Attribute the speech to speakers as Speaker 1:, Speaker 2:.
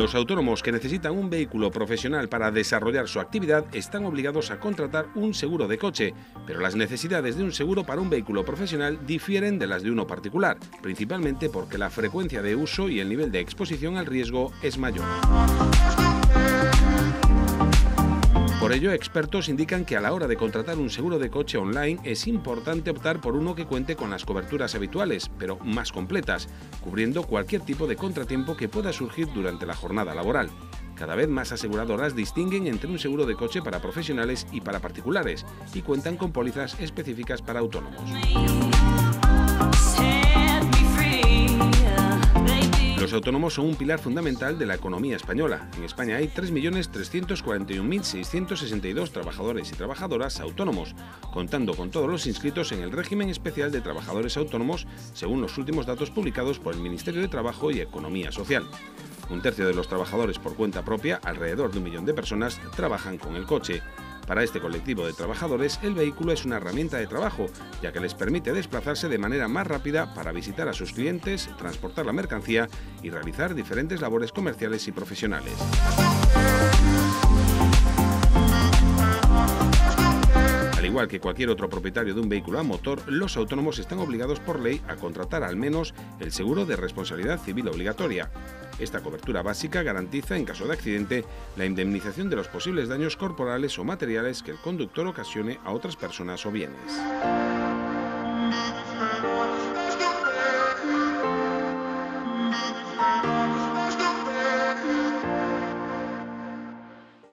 Speaker 1: Los autónomos que necesitan un vehículo profesional para desarrollar su actividad están obligados a contratar un seguro de coche, pero las necesidades de un seguro para un vehículo profesional difieren de las de uno particular, principalmente porque la frecuencia de uso y el nivel de exposición al riesgo es mayor. Por ello, expertos indican que a la hora de contratar un seguro de coche online es importante optar por uno que cuente con las coberturas habituales, pero más completas, cubriendo cualquier tipo de contratiempo que pueda surgir durante la jornada laboral. Cada vez más aseguradoras distinguen entre un seguro de coche para profesionales y para particulares y cuentan con pólizas específicas para autónomos. Autónomos son un pilar fundamental de la economía española. En España hay 3.341.662 trabajadores y trabajadoras autónomos, contando con todos los inscritos en el régimen especial de trabajadores autónomos, según los últimos datos publicados por el Ministerio de Trabajo y Economía Social. Un tercio de los trabajadores por cuenta propia, alrededor de un millón de personas, trabajan con el coche. Para este colectivo de trabajadores, el vehículo es una herramienta de trabajo, ya que les permite desplazarse de manera más rápida para visitar a sus clientes, transportar la mercancía y realizar diferentes labores comerciales y profesionales. Al igual que cualquier otro propietario de un vehículo a motor, los autónomos están obligados por ley a contratar al menos el seguro de responsabilidad civil obligatoria. Esta cobertura básica garantiza, en caso de accidente, la indemnización de los posibles daños corporales o materiales que el conductor ocasione a otras personas o bienes.